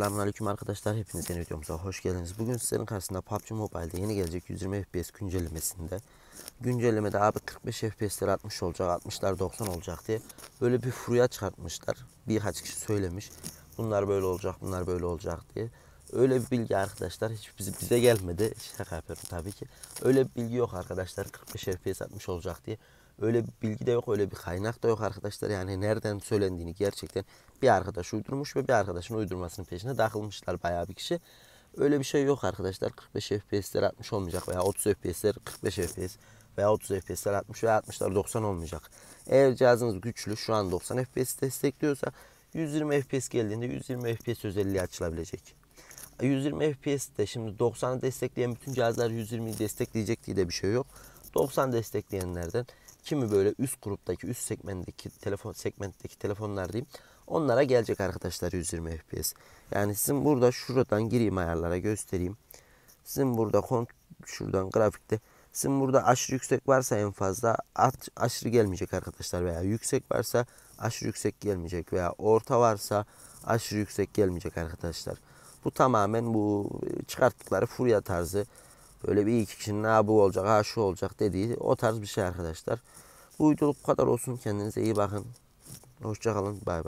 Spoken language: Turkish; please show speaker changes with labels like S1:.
S1: Selamünaleyküm arkadaşlar. Hepiniz yeni videomuza hoş geldiniz. Bugün sizlerin karşısında PUBG Mobile'de yeni gelecek 120 FPS güncellemesinde güncellemede abi 45 FPS'ler 60 olacak, 60'lar 90 olacak diye böyle bir furya çıkartmışlar. Birkaç kişi söylemiş. Bunlar böyle olacak, bunlar böyle olacak diye. Öyle bir bilgi arkadaşlar hiç bize, gelmedi. Şaka yapıyorum tabii ki. Öyle bir bilgi yok arkadaşlar. 45 FPS 60 olacak diye. Öyle bir bilgi de yok, öyle bir kaynak da yok arkadaşlar. Yani nereden söylendiğini gerçekten bir arkadaş uydurmuş ve bir arkadaşın uydurmasının peşine takılmışlar bayağı bir kişi. Öyle bir şey yok arkadaşlar. 45 FPS'ler 60 olmayacak veya 30 FPS'ler 45 FPS veya 30 FPS'ler 60 veya 60'lar 90 olmayacak. Eğer cihazınız güçlü şu an 90 FPS destekliyorsa 120 FPS geldiğinde 120 FPS özelliği açılabilecek. 120 FPS de şimdi 90'ı destekleyen bütün cihazlar 120'yi destekleyecek diye de bir şey yok. 90 destekleyenlerden kimi böyle üst gruptaki, üst segmentteki telefon segmentteki telefonlar diyeyim. Onlara gelecek arkadaşlar 120 FPS. Yani sizin burada şuradan gireyim ayarlara göstereyim. Sizin burada kont şuradan grafikte sizin burada aşırı yüksek varsa en fazla at, aşırı gelmeyecek arkadaşlar veya yüksek varsa aşırı yüksek gelmeyecek veya orta varsa aşırı yüksek gelmeyecek arkadaşlar. Bu tamamen bu çıkarttıkları furya tarzı böyle bir iki kişinin ha bu olacak ha şu olacak dediği o tarz bir şey arkadaşlar. Bu videoluk bu kadar olsun. Kendinize iyi bakın. Hoşçakalın. Bay bay.